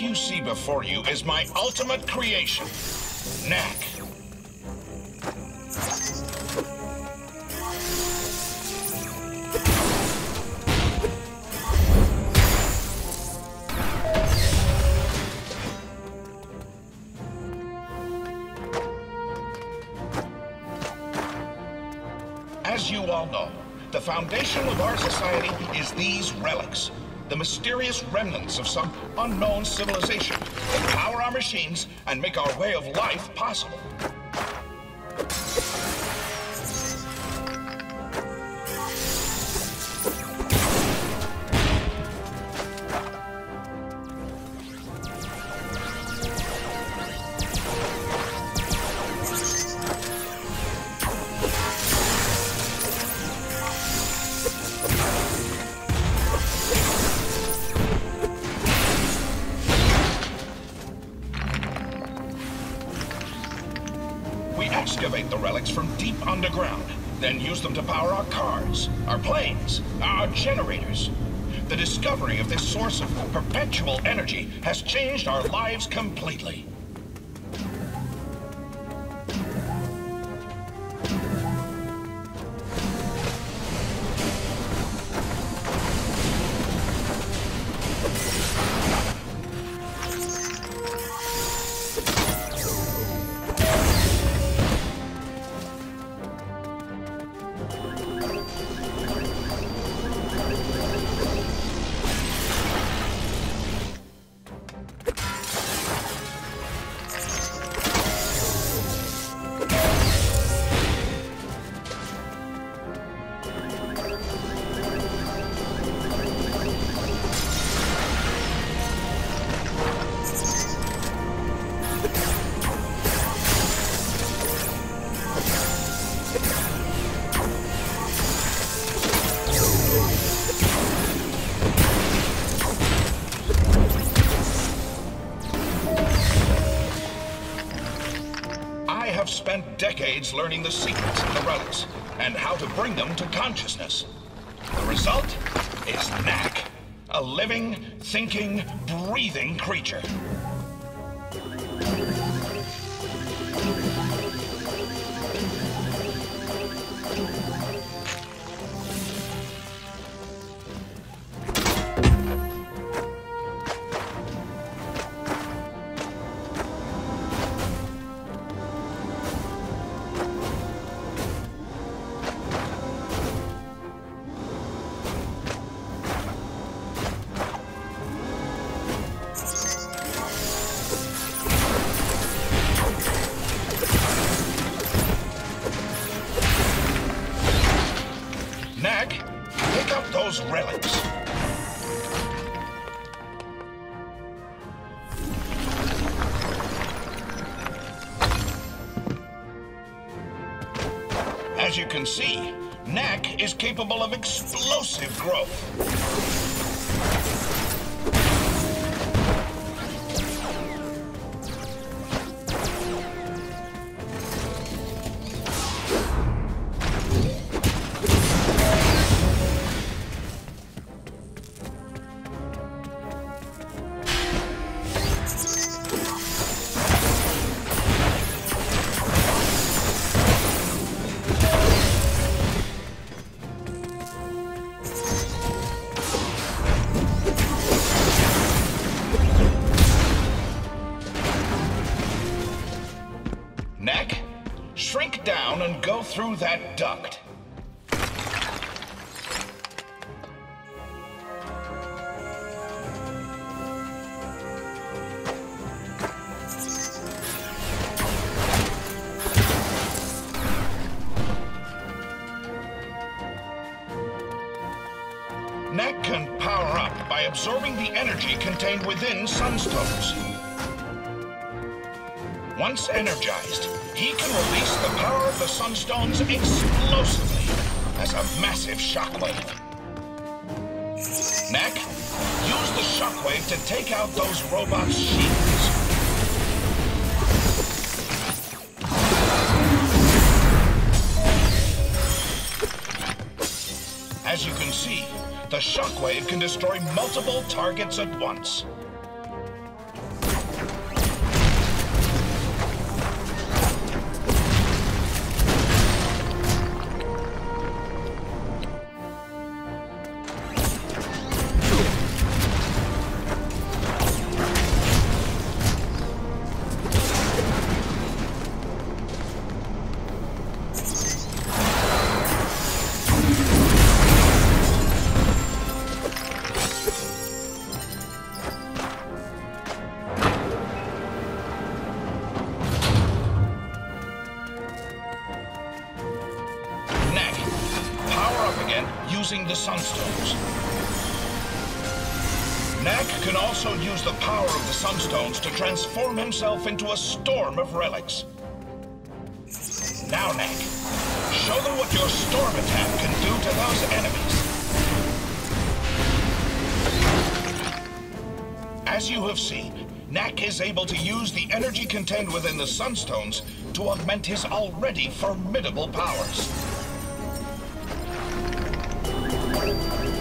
What you see before you is my ultimate creation, Knack. As you all know, the foundation of our society is these relics. The mysterious remnants of some unknown civilization that power our machines and make our way of life possible. Excavate the relics from deep underground, then use them to power our cars, our planes, our generators. The discovery of this source of perpetual energy has changed our lives completely. Have spent decades learning the secrets of the relics and how to bring them to consciousness. The result is Knack, a living, thinking, breathing creature. Knack, pick up those relics. As you can see, Knack is capable of explosive growth. Down and go through that duct. Knack can power up by absorbing the energy contained within sunstones. Once energized, he can release the power of the sunstones explosively as a massive shockwave. Knack, use the shockwave to take out those robots' shields. As you can see, the shockwave can destroy multiple targets at once. Using the Sunstones. Knack can also use the power of the Sunstones to transform himself into a storm of relics. Now, Knack, show them what your storm attack can do to those enemies. As you have seen, Knack is able to use the energy contained within the Sunstones to augment his already formidable powers. Thank you.